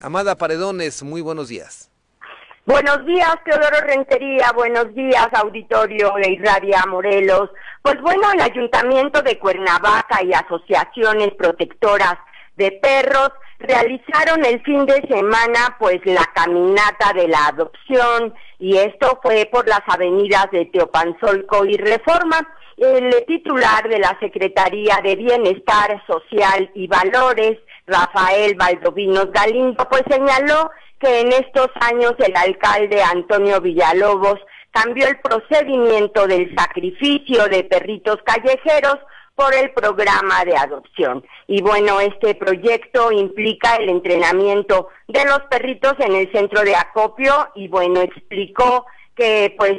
Amada Paredones, muy buenos días. Buenos días, Teodoro Rentería. Buenos días, auditorio de Irradia Morelos. Pues bueno, el Ayuntamiento de Cuernavaca y asociaciones protectoras de perros realizaron el fin de semana pues la caminata de la adopción y esto fue por las avenidas de Teopanzolco y Reforma. El titular de la Secretaría de Bienestar Social y Valores, Rafael Valdovinos Galindo, pues señaló que en estos años el alcalde Antonio Villalobos cambió el procedimiento del sacrificio de perritos callejeros por el programa de adopción. Y bueno, este proyecto implica el entrenamiento de los perritos en el centro de acopio y bueno, explicó que pues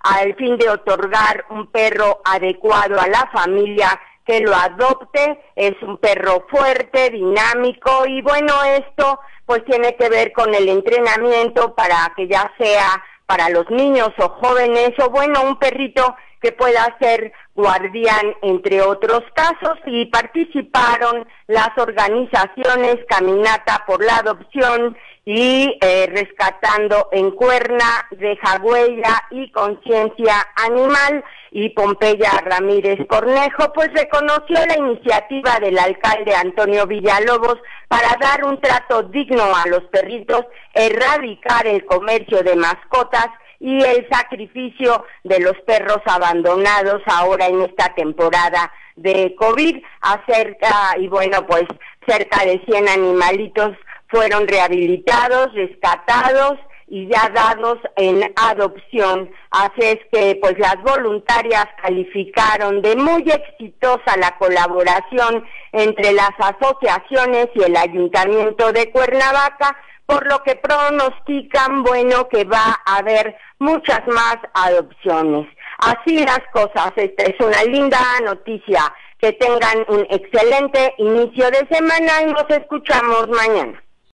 al fin de otorgar un perro adecuado a la familia que lo adopte, es un perro fuerte, dinámico y bueno, esto pues tiene que ver con el entrenamiento para que ya sea para los niños o jóvenes o bueno, un perrito que pueda ser guardián, entre otros casos, y participaron las organizaciones Caminata por la Adopción y eh, Rescatando en Cuerna, de Jagüella y Conciencia Animal, y Pompeya Ramírez Cornejo, pues reconoció la iniciativa del alcalde Antonio Villalobos para dar un trato digno a los perritos, erradicar el comercio de mascotas y el sacrificio de los perros abandonados ahora en esta temporada de COVID, acerca, y bueno, pues cerca de 100 animalitos fueron rehabilitados, rescatados y ya dados en adopción. Así es que pues las voluntarias calificaron de muy exitosa la colaboración entre las asociaciones y el ayuntamiento de Cuernavaca por lo que pronostican, bueno, que va a haber muchas más adopciones. Así las cosas, esta es una linda noticia. Que tengan un excelente inicio de semana y nos escuchamos mañana.